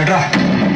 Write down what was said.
在这儿。